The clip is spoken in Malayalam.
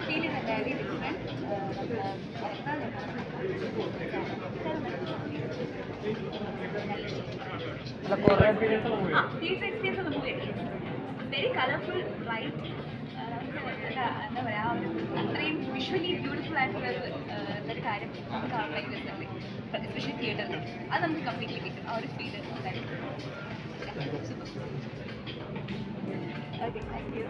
Feeling very different theatre experience നമുക്ക് വെരി കളർഫുൾ റൈറ്റ് എന്താ പറയാ ഒരു അത്രയും വിഷ്വലി ബ്യൂട്ടിഫുൾ ആയിട്ടുള്ള ഒരു എന്നൊരു കാര്യം നമുക്ക് കാണാൻ ഭയങ്കര സ്പെഷ്യൽ തിയേറ്ററിൽ അത് നമുക്ക് കംപ്ലീറ്റ്ലി കിട്ടും. ആ ഒരു ഫീൽ ഉണ്ടായിരുന്നു Okay, thank you.